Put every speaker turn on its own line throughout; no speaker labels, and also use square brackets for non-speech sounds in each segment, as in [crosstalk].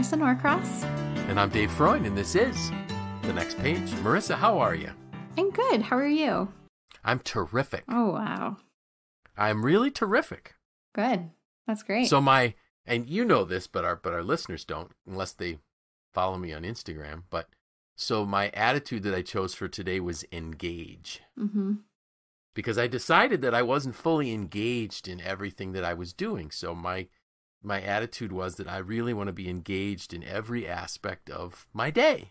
Marisa Norcross.
And I'm Dave Freund, and this is The Next Page. Marisa, how are you?
I'm good. How are you?
I'm terrific.
Oh, wow.
I'm really terrific.
Good. That's great.
So my and you know this, but our but our listeners don't unless they follow me on Instagram. But so my attitude that I chose for today was engage.
Mm-hmm
Because I decided that I wasn't fully engaged in everything that I was doing. So my my attitude was that I really want to be engaged in every aspect of my day.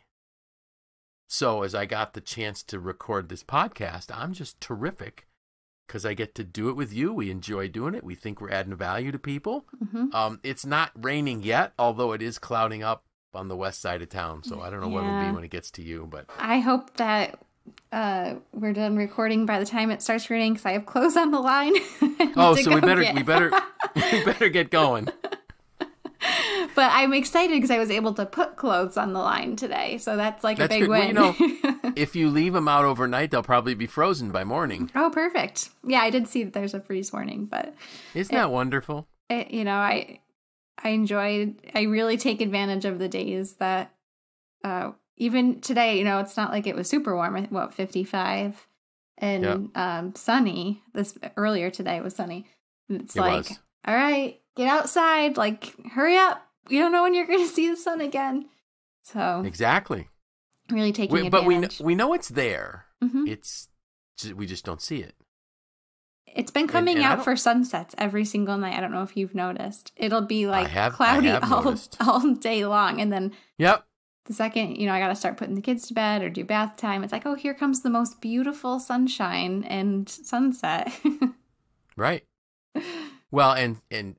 So as I got the chance to record this podcast, I'm just terrific because I get to do it with you. We enjoy doing it. We think we're adding value to people.
hmm
Um, it's not raining yet, although it is clouding up on the west side of town. So I don't know what it'll be when it gets to you, but
I hope that uh, we're done recording by the time it starts raining because I have clothes on the line. [laughs]
oh, so we better
get.
we better [laughs] [laughs] we better get going.
But I'm excited because I was able to put clothes on the line today. So that's like
That's
a big
good. Well,
win.
you [laughs] If you leave them out overnight, they'll probably be frozen by morning.
oh, perfect. Yeah, I did see that there's a freeze warning, but
Isn't that wonderful?
it, you know, I I enjoyed. I really take advantage of the days that, uh, even today, you know, it's not like it was super warm. What fifty five, and um, sunny. This earlier today was sunny. It's
It
like,
was.
all right, get outside. Like, hurry up. You don't know when you're going to see the sun again. So
Exactly.
really taking
We, but we kn-
advantage.
we know it's there.
Mhm.
It's we just don't see it.
It's been coming
and I
out for sunsets every single night. I don't know if you've noticed. It'll be like
have-
cloudy all,
noticed. [laughs]
all day long. And then
Yep.
the second, you know, I got to start putting the kids to bed or do bath time, it's like, oh, here comes the most beautiful sunshine and sunset. [laughs]
Right. Well, and and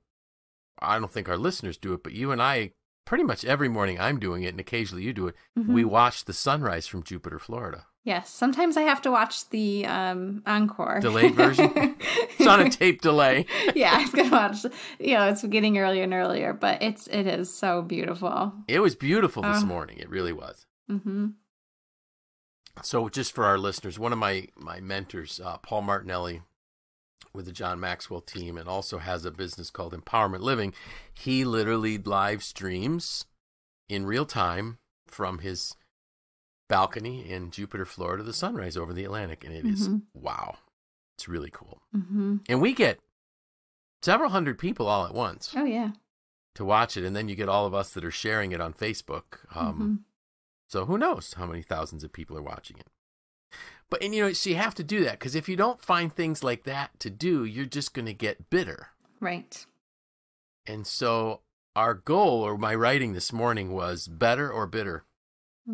I don't think our listeners do it, but you and I pretty much every morning I'm doing it and occasionally you do it.
Mhm.
We watch the sunrise from Jupiter, Florida.
yes. Sometimes I have to watch the um, encore.
Delayed version? [laughs] It's on a tape delay. [laughs]
yeah, I'm going to watch, you know, it's getting earlier and earlier, but it's, it is so beautiful.
It was beautiful this
Oh.
morning. It really was.
hmm
So, just for our listeners, one of my my mentors, uh, Paul Martinelli, with the John Maxwell team, and also has a business called Empowerment Living. He literally live streams in real time from his balcony in Jupiter, Florida, the sunrise over the Atlantic, and it is
Mhm.
wow. It's really cool,
hmm
and we get several hundred people all at once
Oh, yeah.
to watch it, and then you get all of us that are sharing it on Facebook. Um,
Mhm.
so who knows how many thousands of people are watching it? But and you know, so you have to do that because if you don't find things like that to do, you're just going to get bitter.
Right.
And so our goal, or my writing this morning, was better or bitter.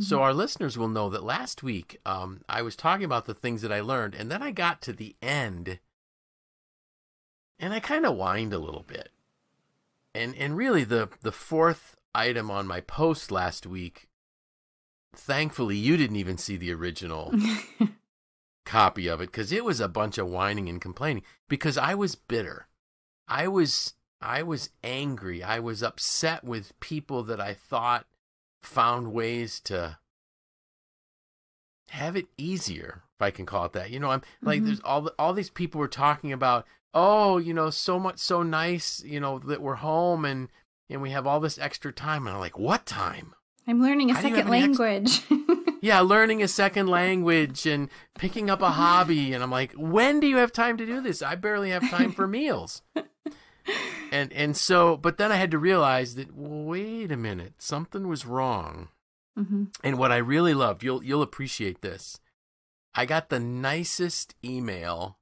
So
Mhm.
our listeners will know that last week um, I was talking about the things that I learned, and then I got to the end, and I kind of whined a little bit. And and really, the the fourth item on my post last week, thankfully, you didn't even see the original [laughs] copy of it because it was a bunch of whining and complaining because I was bitter. I was I was angry. I was upset with people that I thought found ways to have it easier, if I can call it that. You know, I'm like
Mhm.
there's all the, all these people were talking about, "Oh, you know, so much so nice, you know, that we're home and and we have all this extra time." And I'm like, "What time?"
I'm learning a second
have any ex-
language. [laughs]
yeah, learning a second language and picking up a hobby. And I'm like, when do you have time to do this? I barely have time for meals. [laughs] And and so, but then I had to realize that wait a minute, something was wrong.
hmm
And what I really loved, you'll you'll appreciate this. I got the nicest email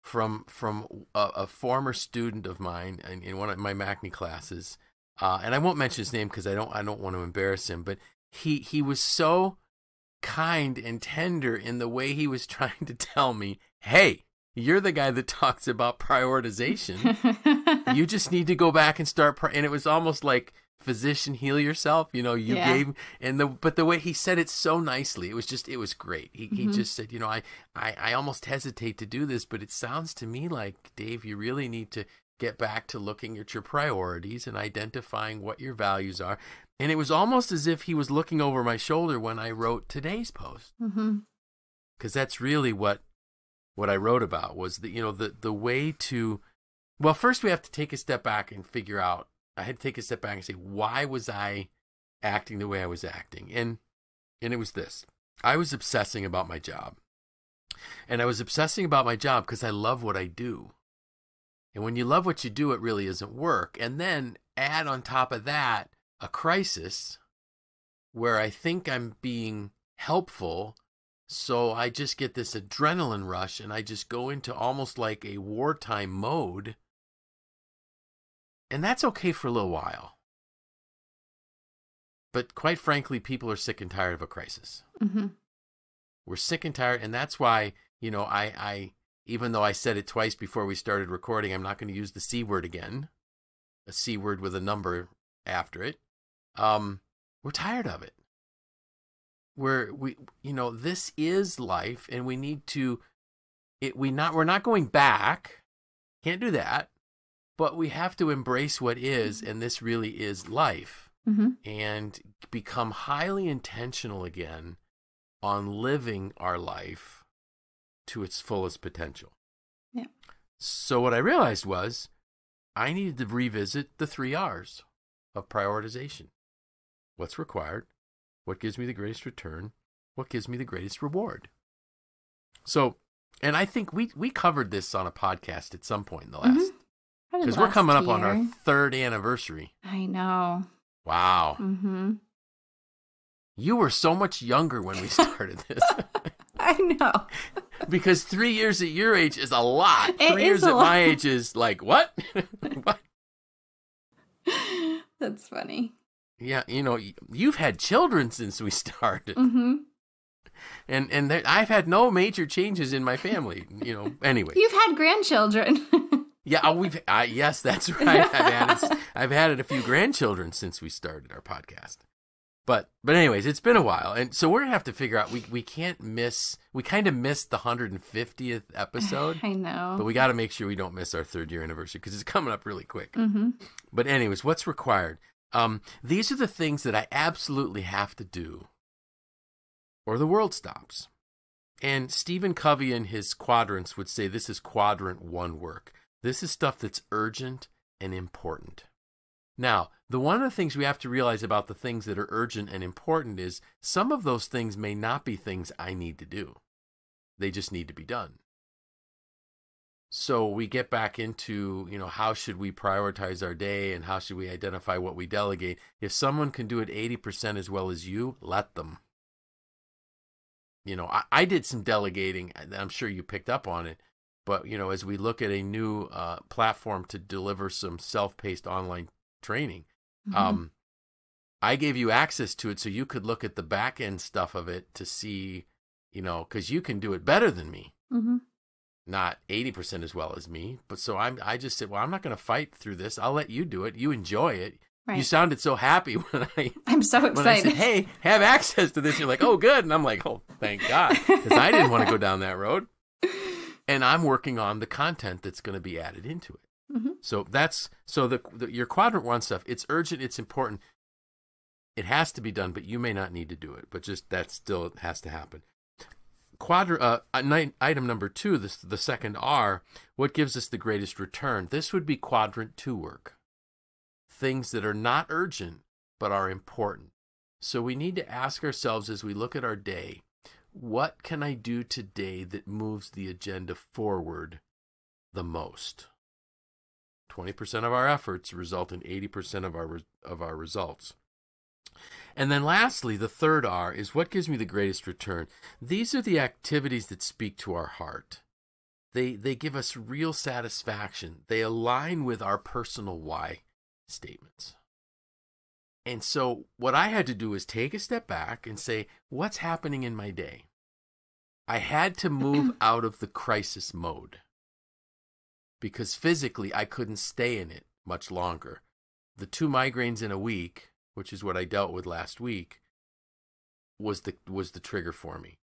from from a, a former student of mine in, in one of my MACNY classes, uh, and I won't mention his name because I don't I don't want to embarrass him. But he he was so kind and tender in the way he was [laughs] trying to tell me, "Hey, you're the guy that talks about prioritization." [laughs] you just need to go back and start pri- and it was almost like physician heal yourself you know you
Yeah.
gave and the but the way he said it so nicely it was just it was great he, he
Mhm.
just said you know I, I i almost hesitate to do this but it sounds to me like dave you really need to get back to looking at your priorities and identifying what your values are and it was almost as if he was looking over my shoulder when i wrote today's post
Mm-hmm.
because that's really what what I wrote about was that you know the the way to well first we have to take a step back and figure out I had to take a step back and say, why was I acting the way I was acting? And and it was this. I was obsessing about my job. And I was obsessing about my job because I love what I do. And when you love what you do, it really isn't work. And then add on top of that a crisis where I think I'm being helpful. So I just get this adrenaline rush and I just go into almost like a wartime mode. And that's okay for a little while. But quite frankly, people are sick and tired of a crisis.
Mm-hmm.
We're sick and tired. And that's why, you know, I, I, even though I said it twice before we started recording, I'm not going to use the C word again, a C word with a number after it. Um, we're tired of it. We're we you know this is life, and we need to. It we not we're not going back. Can't do that, but we have to embrace what is, and this really is life,
Mm-hmm.
and become highly intentional again on living our life to its fullest potential.
Yeah.
So what I realized was I needed to revisit the three R's of prioritization. What's required? What gives me the greatest return? What gives me the greatest reward? So, and I think we we covered this on a podcast at some point in the last
Mhm. Probably
because we're
last
coming up on our third anniversary.
I know.
Wow.
Mm-hmm.
You were so much younger when we [laughs] started this. [laughs]
I know.
because three years at your age is a lot.
It
three years at
lot.
my age is like what? [laughs] what?
That's funny.
Yeah, you know, you've had children since we [laughs] started,
Mm-hmm.
and and there, I've had no major changes in my family. You know, [laughs] anyway.
You've had grandchildren. [laughs]
Yeah, oh, we've uh, yes, that's right. I've added I've added a few grandchildren since we started our podcast. But but anyways, it's been a while, and so we're gonna have to figure out. We we can't miss. We kind of missed the hundred and fiftieth episode,
I know.
but we got to make sure we don't miss our third year anniversary because it's coming up really quick.
mm-hmm.
But anyways, what's required? Um, these are the things that I absolutely have to do, or the world stops. And Stephen Covey in his quadrants would say this is quadrant one work. This is stuff that's urgent and important. Now, the one of the things we have to realize about the things that are urgent and important is some of those things may not be things I need to do. They just need to be done. So we get back into, you know, how should we prioritize our day and how should we identify what we delegate? If someone can do it 80% as well as you, let them. You know, I, I did some delegating. I'm sure you picked up on it. But, you know, as we look at a new uh, platform to deliver some self paced online training,
Mm-hmm.
um, I gave you access to it so you could look at the back end stuff of it to see, you know, because you can do it better than me
mm-hmm.
Not 80% as well as me but so i'm i just said well i'm not going to fight through this. I'll let you do it. You enjoy it.
Right.
you sounded so happy [laughs] when i [laughs]
I'm so
i said
excited.
hey have access to this. You're like oh good. And i'm like oh thank god. Because i didn't want to go down that road. [laughs] And i'm working on the content that's going to be added into it.
Mhm.
so that's so the, the your quadrant one stuff it's urgent it's important. It has to be done but you may not need to do it but just that still has to happen Uh, item number two, this, the second R, what gives us the greatest return? This would be quadrant two work. Things that are not urgent, but are important. So we need to ask ourselves as we look at our day, what can I do today that moves the agenda forward the most? 20% of our efforts result in 80% of our, of our results. And then lastly, the third R is what gives me the greatest return. These are the activities that speak to our heart. They they give us real satisfaction. They align with our personal why statements. And so what I had to do is take a step back and say, what's happening in my day? I had to move [clears throat] out of the crisis mode because physically I couldn't stay in it much longer. The two migraines in a week which is what I dealt with last week, was the was the trigger for me.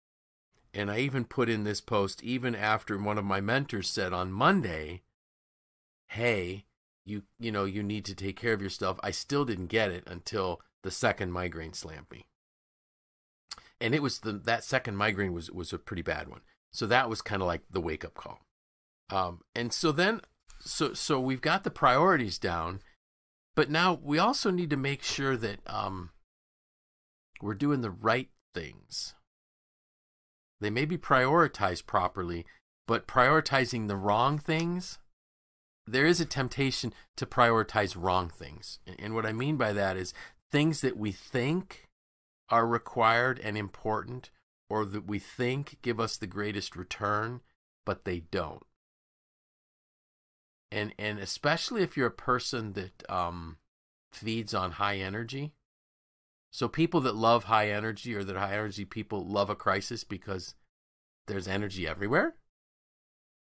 And I even put in this post even after one of my mentors said on Monday, "Hey, you you know, you need to take care of yourself." I still didn't get it until the second migraine slammed me. And it was the that second migraine was was a pretty bad one. So that was kind of like the wake up call. Um and so then so so we've got the priorities down but now we also need to make sure that um, we're doing the right things. They may be prioritized properly, but prioritizing the wrong things, there is a temptation to prioritize wrong things. And what I mean by that is things that we think are required and important, or that we think give us the greatest return, but they don't. And and especially if you're a person that um, feeds on high energy. So people that love high energy or that high energy people love a crisis because there's energy everywhere.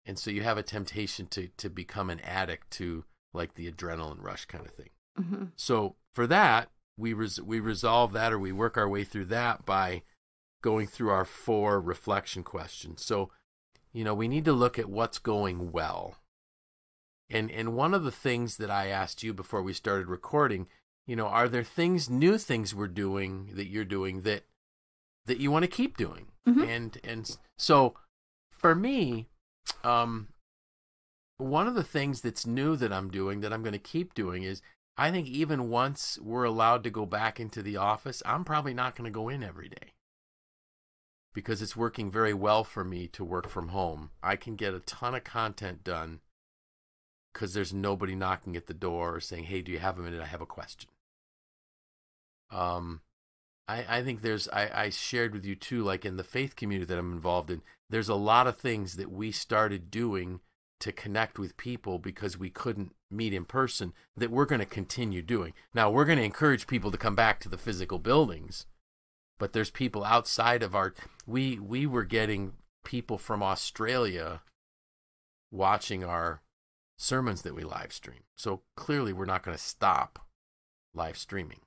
And so you have a temptation to to become an addict to like the adrenaline rush kind of thing. Mm-hmm. So for that, we res- we resolve that or we work our way through that by going through our four reflection questions. So, you know, we need to look at what's going well. And and one of the things that I asked you before we started recording, you know, are there things new things we're doing that you're doing that that you want to keep doing? Mm-hmm. And and so for me, um one of the things that's new that I'm doing that I'm going to keep doing is I think even once we're allowed to go back into the office, I'm probably not going to go in every day because it's working very well for me to work from home. I can get a ton of content done because there's nobody knocking at the door or saying, "Hey, do you have a minute? I have a question." Um, I I think there's I I shared with you too, like in the faith community that I'm involved in. There's a lot of things that we started doing to connect with people because we couldn't meet in person that we're going to continue doing. Now, we're going to encourage people to come back to the physical buildings, but there's people outside of our we we were getting people from Australia watching our sermons that we live stream. So clearly we're not going to stop live streaming.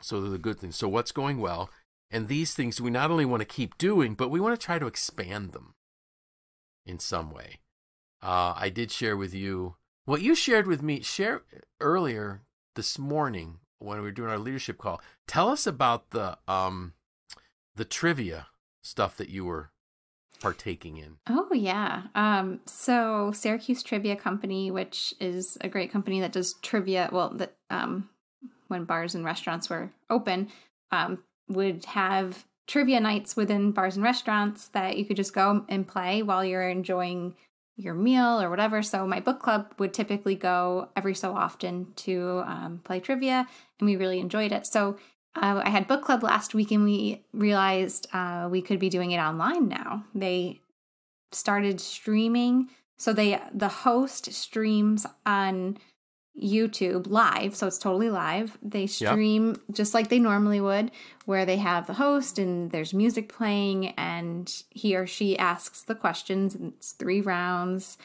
So they're the good things. So what's going well? And these things we not only want to keep doing, but we want to try to expand them in some way. Uh, I did share with you what you shared with me. Share earlier this morning when we were doing our leadership call. Tell us about the um, the trivia stuff that you were partaking in.
Oh yeah. Um, so Syracuse Trivia Company, which is a great company that does trivia. Well, that um, when bars and restaurants were open, um, would have trivia nights within bars and restaurants that you could just go and play while you're enjoying your meal or whatever. So my book club would typically go every so often to um, play trivia, and we really enjoyed it. So uh, I had book club last week, and we realized uh, we could be doing it online now. They started streaming, so they the host streams on YouTube live, so it's totally live. They stream yep. just like they normally would, where they have the host and there's music playing, and he or she asks the questions. And it's three rounds,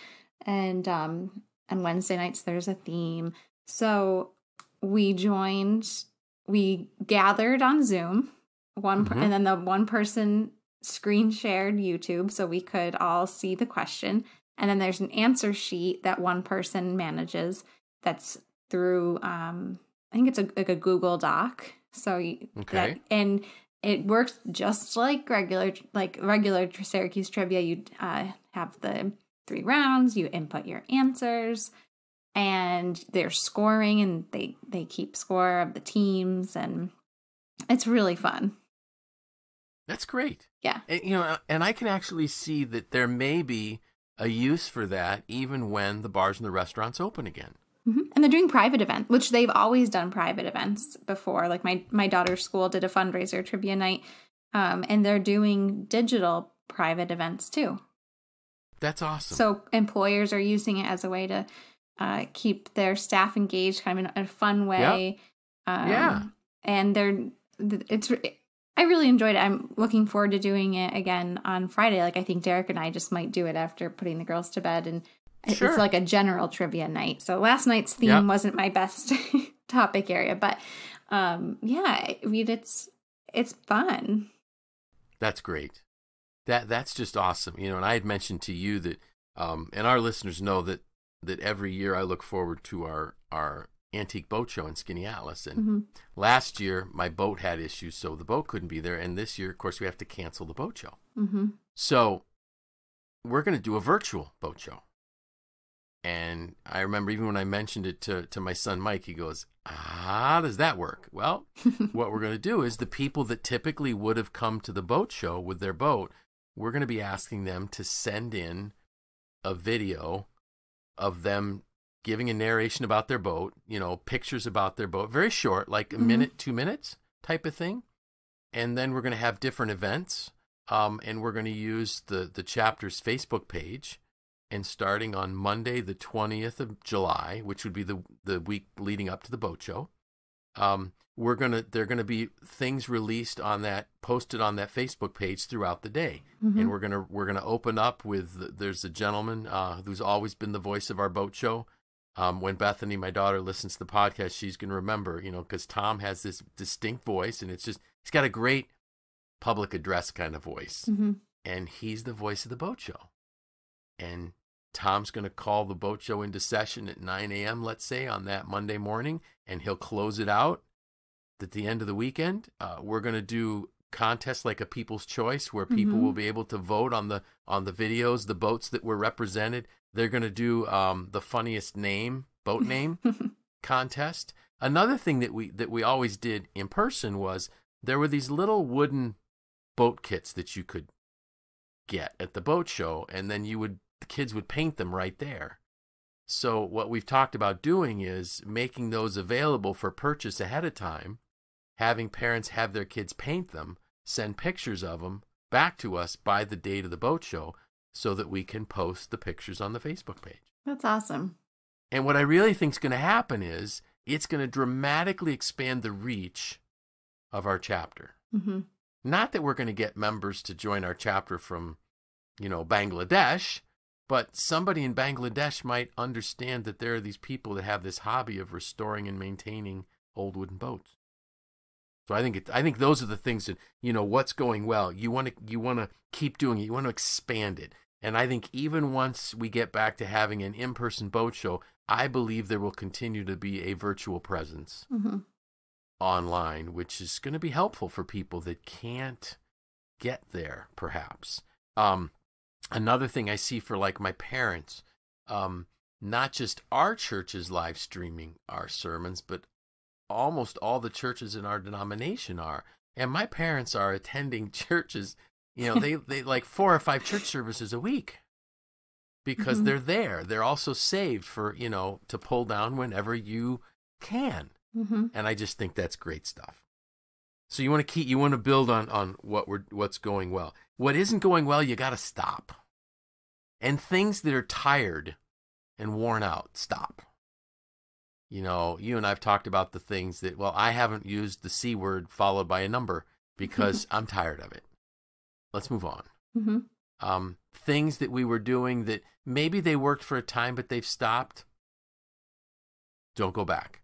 and um, on Wednesday nights there's a theme. So we joined, we gathered on Zoom, one, mm-hmm. and then the one person screen shared YouTube, so we could all see the question, and then there's an answer sheet that one person manages that's through um I think it's a like a Google Doc. So you, okay. That, and it works just like regular like regular Syracuse trivia. You uh, have the three rounds. You input your answers, and they're scoring, and they they keep score of the teams, and it's really fun.
That's great.
Yeah,
and, you know, and I can actually see that there may be a use for that even when the bars and the restaurants open again.
Mm-hmm. And they're doing private events, which they've always done private events before. Like my my daughter's school did a fundraiser trivia night, um, and they're doing digital private events too.
That's awesome.
So employers are using it as a way to uh, keep their staff engaged, kind of in a fun way.
Yep. Um, yeah,
and they're it's. I really enjoyed it. I'm looking forward to doing it again on Friday. Like I think Derek and I just might do it after putting the girls to bed and Sure. It's like a general trivia night. So last night's theme yep. wasn't my best [laughs] topic area, but um, yeah, I mean it's it's fun.
That's great. That that's just awesome. You know, and I had mentioned to you that um, and our listeners know that that every year I look forward to our our antique boat show in Skaneateles. And mm-hmm. last year my boat had issues, so the boat couldn't be there. And this year, of course, we have to cancel the boat show. Mm-hmm. So we're going to do a virtual boat show. And I remember even when I mentioned it to, to my son Mike, he goes, How does that work? Well, [laughs] what we're going to do is the people that typically would have come to the boat show with their boat, we're going to be asking them to send in a video of them giving a narration about their boat, you know, pictures about their boat, very short, like a mm-hmm. minute, two minutes type of thing. And then we're going to have different events. Um, and we're going to use the, the chapter's Facebook page. And starting on Monday, the 20th of July, which would be the, the week leading up to the boat show, um, we're gonna there are gonna be things released on that posted on that Facebook page throughout the day, mm-hmm. and we're gonna we're gonna open up with there's a gentleman uh, who's always been the voice of our boat show. Um, when Bethany, my daughter, listens to the podcast, she's gonna remember, you know, because Tom has this distinct voice, and it's just he's got a great public address kind of voice, mm-hmm. and he's the voice of the boat show, and Tom's going to call the boat show into session at 9 a.m., let's say, on that Monday morning, and he'll close it out at the end of the weekend. Uh, we're going to do contests like a People's Choice, where people mm-hmm. will be able to vote on the on the videos, the boats that were represented. They're going to do um, the funniest name, boat name [laughs] contest. Another thing that we that we always did in person was there were these little wooden boat kits that you could get at the boat show, and then you would the kids would paint them right there. So what we've talked about doing is making those available for purchase ahead of time having parents have their kids paint them, send pictures of them back to us by the date of the boat show so that we can post the pictures on the Facebook page.
That's awesome.
And what I really think is going to happen is it's going to dramatically expand the reach of our chapter. Mm-hmm. Not that we're going to get members to join our chapter from, you know, Bangladesh, but somebody in Bangladesh might understand that there are these people that have this hobby of restoring and maintaining old wooden boats. So I think it, I think those are the things that you know what's going well. You want to you want to keep doing it. You want to expand it. And I think even once we get back to having an in-person boat show, I believe there will continue to be a virtual presence mm-hmm. online, which is going to be helpful for people that can't get there. Perhaps um, another thing I see for like my parents, um, not just our churches live streaming our sermons, but almost all the churches in our denomination are. And my parents are attending [laughs] churches, you know, they, they like four or five church services a week because mm-hmm. they're there. They're also saved for, you know, to pull down whenever you can. Mm-hmm. And I just think that's great stuff. So you want to keep, you want to build on, on what we're, what's going well. What isn't going well, you got to stop. And things that are tired and worn out, stop you know, you and I've talked about the things that, well, I haven't used the C word followed by a number because [laughs] I'm tired of it. Let's move on. Mm-hmm. Um, things that we were doing that maybe they worked for a time, but they've stopped. Don't go back.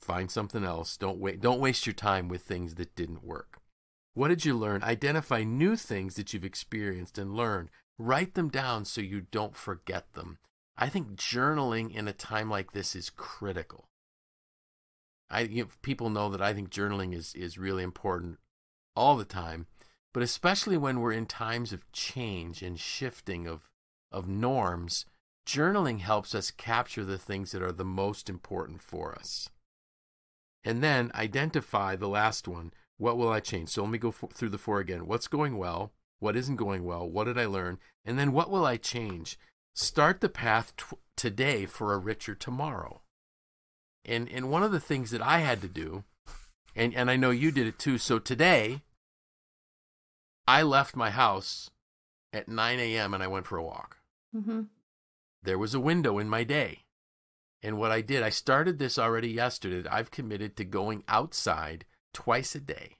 Find something else. Don't wait. Don't waste your time with things that didn't work. What did you learn? Identify new things that you've experienced and learned. Write them down so you don't forget them. I think journaling in a time like this is critical. I you know, people know that I think journaling is is really important all the time, but especially when we're in times of change and shifting of of norms, journaling helps us capture the things that are the most important for us. And then identify the last one. What will I change? So let me go through the four again. What's going well? What isn't going well? What did I learn? And then what will I change? start the path today for a richer tomorrow. And and one of the things that I had to do, and and I know you did it too. So today, I left my house at 9 a.m. and I went for a walk. Mm-hmm. There was a window in my day. And what I did, I started this already yesterday. I've committed to going outside twice a day.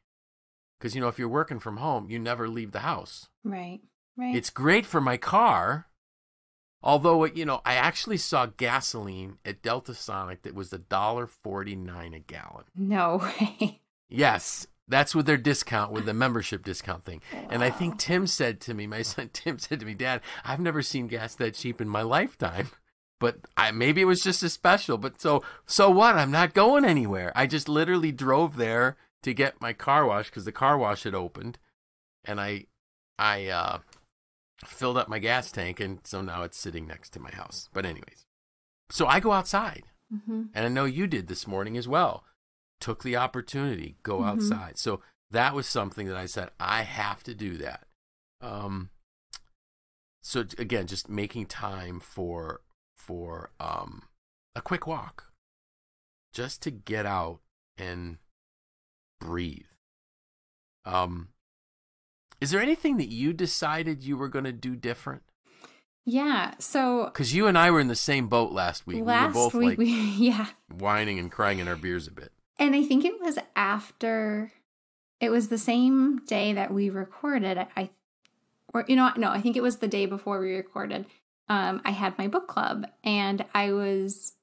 Because, you know, if you're working from home, you never leave the house.
Right, right.
It's great for my car Although, you know, I actually saw gasoline at Delta Sonic that was a dollar forty nine a gallon.
No [laughs] way.
Yes, that's with their discount, with the membership discount thing. Wow. And I think Tim said to me, my son [laughs] Tim said to me, Dad, I've never seen gas that cheap in my lifetime. But I, maybe it was just a special. But so so what? I'm not going anywhere. I just literally drove there to get my car wash because the car wash had opened, and I I uh, filled up my gas tank, and so now it's sitting next to my house. But anyways, so I go outside.
Mm-hmm.
And I know you did this morning as well. Took the opportunity, go
Mhm.
outside. So that was something that I said, I have to do that. Um, so again, just making time for for um, a quick walk, just to get out and breathe. Um, is there anything that you decided you were going to do different?
Yeah. So
Because you and I were in the same boat last week.
last
we were both
week,
like
we [laughs] yeah,
whining and crying in our beers a bit.
and I think it was after. It was the same day that we recorded. I, or you know, no, I think it was the day before we recorded. Um, I had my book club, and I was.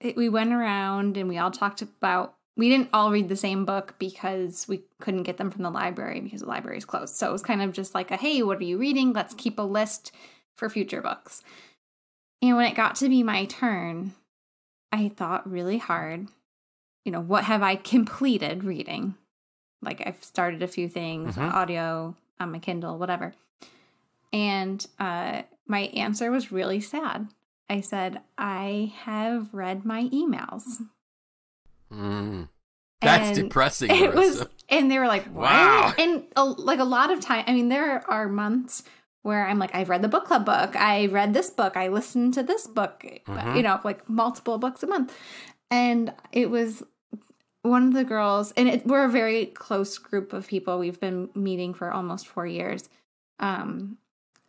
It, we went around and we all talked about. We didn't all read the same book because we couldn't get them from the library because the library is closed. So it was kind of just like a, hey, what are you reading? Let's keep a list for future books. And when it got to be my turn, I thought really hard. You know, what have I [laughs] completed reading? Like I've started a few things,
Mhm.
audio on my Kindle, whatever. And uh, my answer was really sad. I said, I have read my emails.
Mm. That's
And
depressing.
It was, and they were like, "What?"
Wow.
And a, like a lot of time, I mean, there are months where I'm like, I've read the book club book, I read this book, I listened to this book,
Mhm.
you know, like multiple books a month, and it was one of the girls, and it, we're a very close group of people. We've been meeting for almost four years. Um,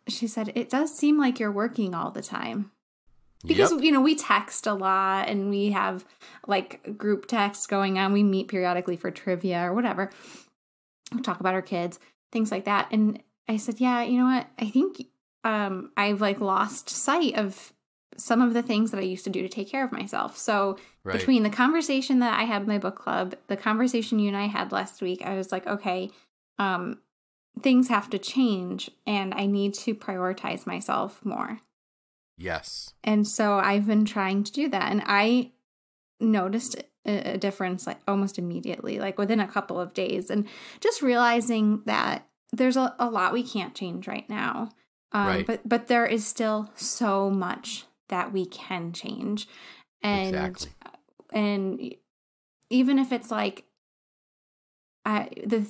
she said, "It does seem like you're working all the time." Because
Yep.
you know we text a lot and we have like group texts going on. We meet periodically for trivia or whatever. We talk about our kids things like that. And i said yeah you know what? I think um i've like lost sight of some of the things that i used to do to take care of myself. So
right.
between the conversation that i had in my book club the conversation you and i had last week i was like okay um things have to change and i need to prioritize myself more
yes.
and so I've been trying to do that. And I noticed a, difference like almost immediately, like within a couple of days. And just realizing that there's a, a lot we can't change right now. Um,
Right.
But but there is still so much that we can change. And
Exactly.
and even if it's like I the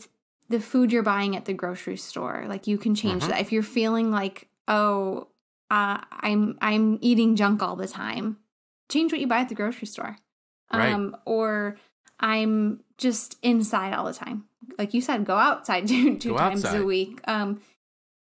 the food you're buying at the grocery store, like you can change
Mhm.
that. If you're feeling like, oh, uh, I'm I'm eating junk all the time, change what you buy at the grocery store.
Right.
Um, or I'm just inside all the time. Like you said, go outside [laughs] two two
Go
times
outside.
a week. Um,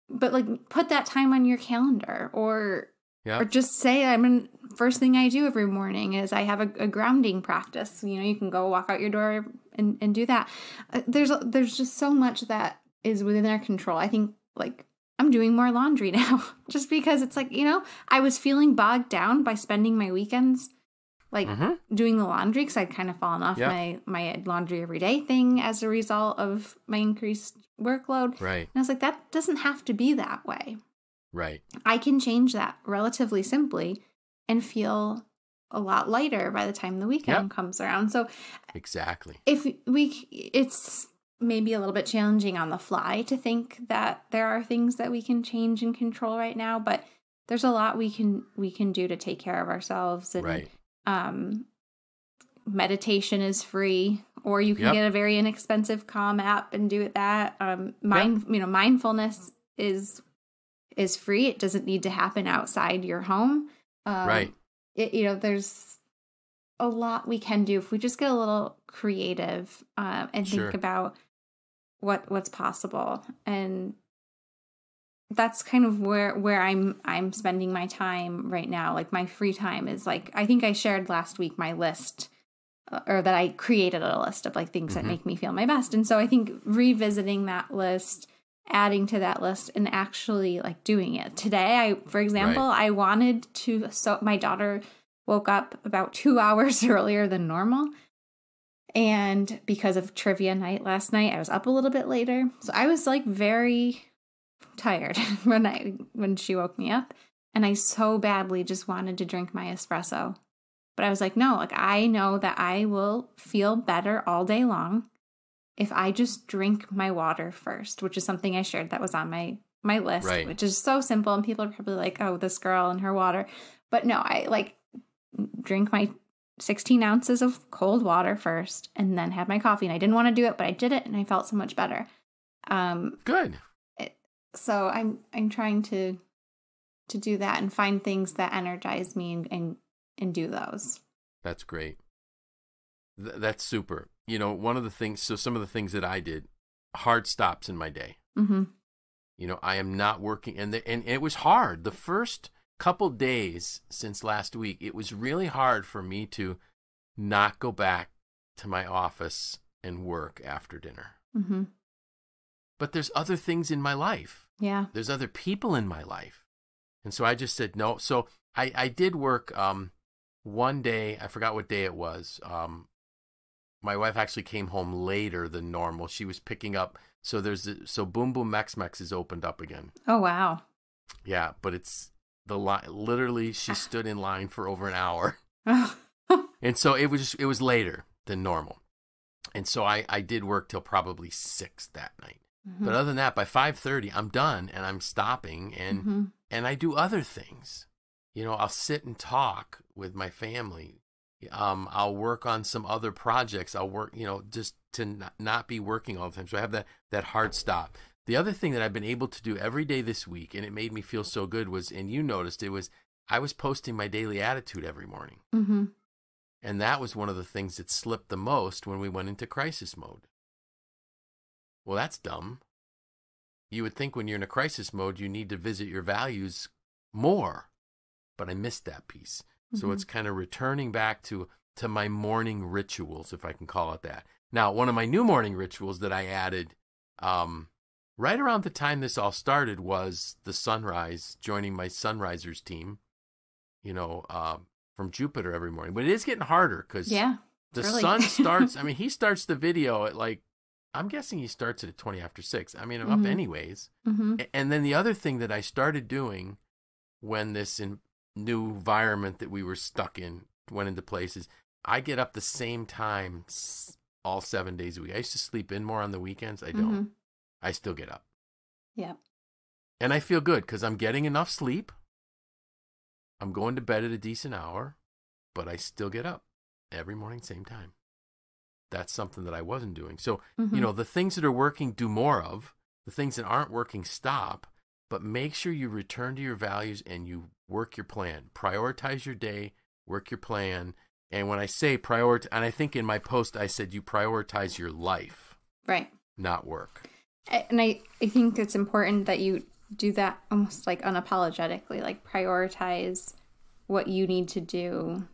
but like put that time on your calendar, or
Yeah.
or just say I'm in first thing I do every morning is I have a, a grounding practice. You know, you can go walk out your door and, and do that. Uh, There's there's just so much that is within our control. I think like I'm doing more laundry [laughs] now just because it's like, you know, I was feeling bogged down by spending my weekends like
Mhm.
doing the laundry because I'd kind of fallen off
Yeah.
my my laundry every day thing as a result of my increased workload.
Right.
And I was like, that doesn't have to be that way.
Right.
I can change that relatively simply and feel a lot lighter by the time the weekend
Yep.
comes around. So
Exactly.
if we it's maybe a little bit challenging on the fly to think that there are things that we can change and control right now, but there's a lot we can we can do to take care of ourselves and
Right.
um meditation is free or you can
Yep.
get a very inexpensive calm app and do it that um mind you know mindfulness is is free it doesn't need to happen outside your home um,
Right.
it, you know there's a lot we can do if we just get a little creative uh, and
Sure.
think about what what's possible and that's kind of where where I'm I'm spending my time right now. Like my free time is like I think I shared last week my list uh, or that I created a list of like things
Mhm.
that make me feel my best. And so I think revisiting that list, adding to that list and actually like doing it. Today I for example, I wanted to so my daughter woke up about 2 [laughs] hours earlier than normal. And because of trivia night last night, I was up a little bit later. So I was like very tired [laughs] when I when she woke me up and I so badly just wanted to drink my espresso. But I was like, no, like I know that I will feel better all day long if I just drink my water first, which is something I shared that was on my my list,
Right.
which is so simple and people are probably like, "Oh, this girl and her water." But no, I like drink my 16 ounces of cold water first and then had my coffee. And I didn't want to do it, but I did it and I felt so much better. Um,
Good.
It, so I'm I'm trying to to do that and find things that energize me and and, and do those.
That's great. Th- that's super. You know, one of the things. So some of the things that I did, hard stops in my day.
Mm-hmm.
You know, I am not working, and the, and it was hard. The first couple days since last week, it was really hard for me to not go back to my office and work after dinner.
Mm-hmm.
But there's other things in my life.
Yeah.
There's other people in my life. And so I just said no. So I, I did work um one day, I forgot what day it was. Um my wife actually came home later than normal. She was picking up so there's a, so Boom Boom Mex Mex is opened up again.
Oh wow.
Yeah, but it's the line literally she stood in line for over an hour. [laughs] And so it was it was later than normal. And so I I did work till probably 6 that night.
Mhm.
But other than that, by five thirty, I'm done and I'm stopping and
Mhm.
and I do other things. You know, I'll sit and talk with my family. Um, I'll work on some other projects. I'll work, you know, just to not, not be working all the time. So I have that that hard stop. The other thing that I've been able to do every day this week, and it made me feel so good, was, and you noticed it was, I was posting my daily attitude every morning,
Mhm.
and that was one of the things that slipped the most when we went into crisis mode. Well, that's dumb. You would think when you're in a crisis mode, you need to visit your values more, but I missed that piece. So
Mhm.
it's kind of returning back to to my morning rituals, if I can call it that. Now, one of my new morning rituals that I added, um, right around the time this all started, was the sunrise. Joining my sunrisers team, you know, uh, from Jupiter every morning. But it is getting harder because
Yeah.
the
early.
sun [laughs] starts. I mean, he starts the video at like, I'm guessing he starts it at 20 after six. I mean, I'm
Mhm.
up anyways.
Mhm.
And then the other thing that I started doing when this in, new environment that we were stuck in went into place is I get up the same time all seven days a week. I used to sleep in more on the weekends. I don't.
Mhm.
I still get up.
Yeah.
And I feel good because I'm getting enough sleep. I'm going to bed at a decent hour, but I still get up every morning, same time. That's something that I wasn't doing. So,
Mhm.
you know, the things that are working, do more of. The things that aren't working, stop. But make sure you return to your values and you work your plan. Prioritize your day, work your plan. And when I say prioritize, and I think in my post I said you prioritize your life,
Right.
not work.
And I, I think it's important that you do that almost like unapologetically, like prioritize what you need to do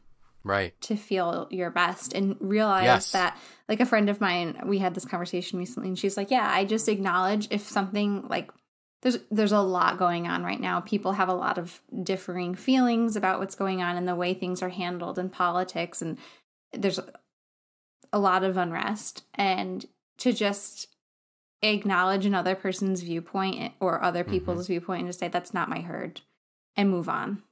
Right.
to feel your best and realize
Yes.
that like a friend of mine we had this conversation recently and she's like yeah i just acknowledge if something like there's there's a lot going on right now people have a lot of differing feelings about what's going on and the way things are handled in politics and there's a lot of unrest and to just acknowledge another person's viewpoint or other
Mhm.
people's viewpoint and to say that's not my herd and move on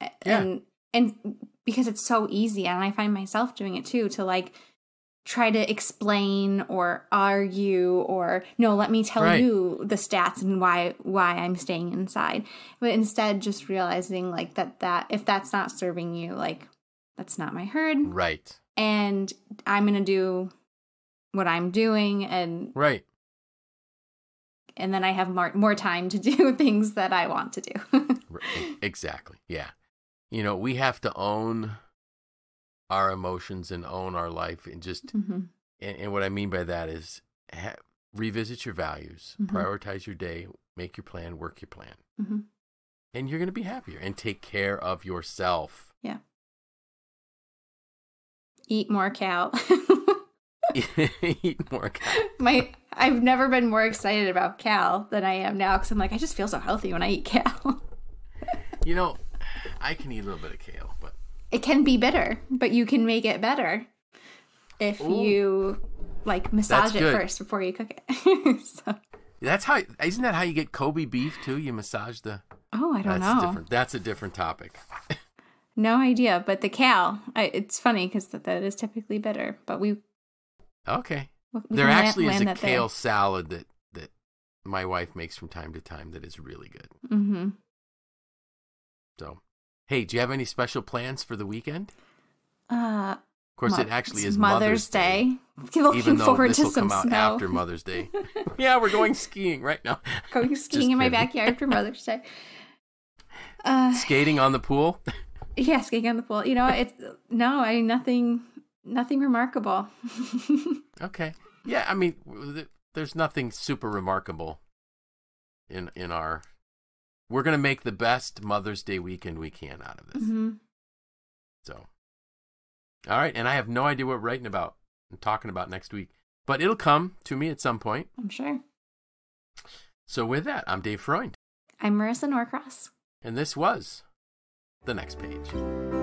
Yeah.
and and because it's so easy and i find myself doing it too to like try to explain or argue or no let me tell
Right.
you the stats and why why i'm staying inside but instead just realizing like that that if that's not serving you like that's not my herd
Right.
and i'm gonna do what i'm doing and
Right.
And then i have more more time to [laughs] do things that i want to do [laughs]
Exactly. Yeah. You know, we have to own our emotions and own our life and just
Mhm.
and, and what I mean by that is ha- revisit your values,
Mhm.
prioritize your day, make your plan, work your plan.
Mhm.
And you're going to be happier and take care of yourself. Yeah.
Eat more cal [laughs] [laughs]
Eat more. ca-
my I've never been more excited about cal than I am now because I'm like I just feel so healthy when I eat cal. [laughs]
You know, I can eat a little bit of kale, but
it can be bitter, but you can make it better if
Ooh.
you like massage it first before you cook it. [laughs] so,
that's how isn't that how you get Kobe beef too? You massage the
oh, I don't
That's
know.
different. That's a different topic.
No idea, but the cal, I, it's funny because that, that is typically bitter, but we,
Okay.
we
there actually is
land
a
that there.
kale salad that that my wife makes from time to time that is really good.
Mm-hmm.
So, Hey, do you have any special plans for the weekend?
Uh,
of course,
Mo-
it actually is
Mother's Day. [laughs] Looking
Even though
forward
this
to
will
some
come out
snow.
after Mother's Day. [laughs] [laughs] yeah, we're going skiing right now.
Going skiing in my backyard for Mother's Day. Uh,
Skating on the pool.
yeah, skating on the pool. You know, it's no, I nothing, nothing remarkable. [laughs]
Okay. Yeah, I mean, there's nothing super remarkable in in our. We're gonna make the best Mother's Day weekend we can out of this.
hmm
So, all right, and I have no idea what we're writing about and talking about next week, but it'll come to me at some point.
I'm sure.
So, with that, I'm Dave Freund,
I'm Marisa Norcross.
and this was the next page.